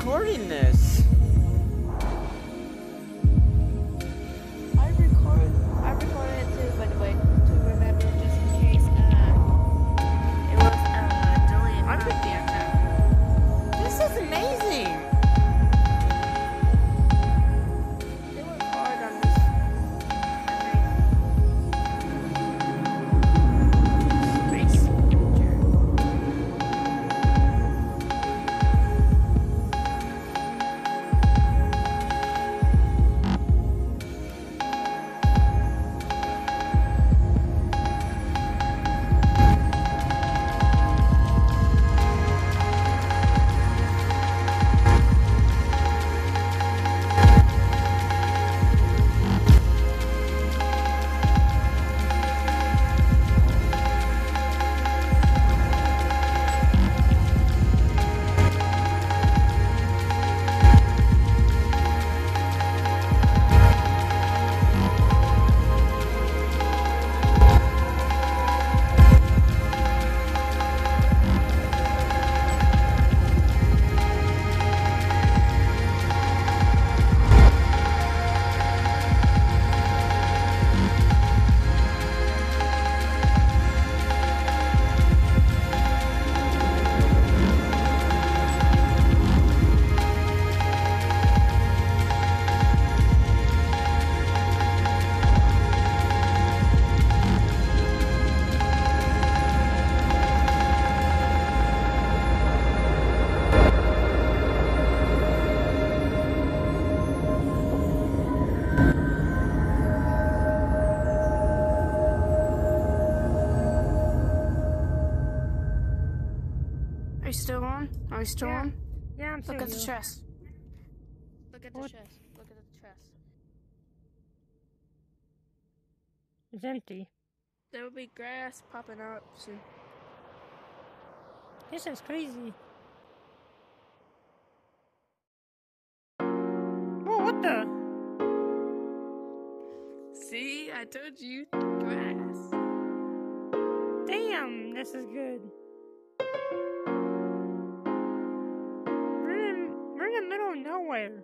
recording this. Still on? Are we still Yeah. on? Yeah, I'm still Look at the chest. Look at the What? chest. Look at the chest. It's empty. There will be grass popping out soon. This is crazy. Whoa, what the? See, I told you, grass. Damn, this is good. Nowhere.